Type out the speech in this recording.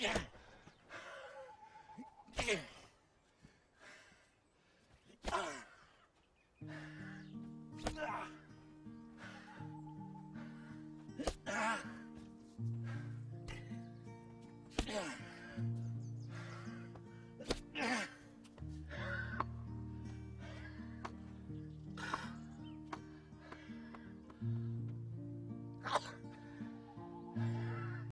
Yeah.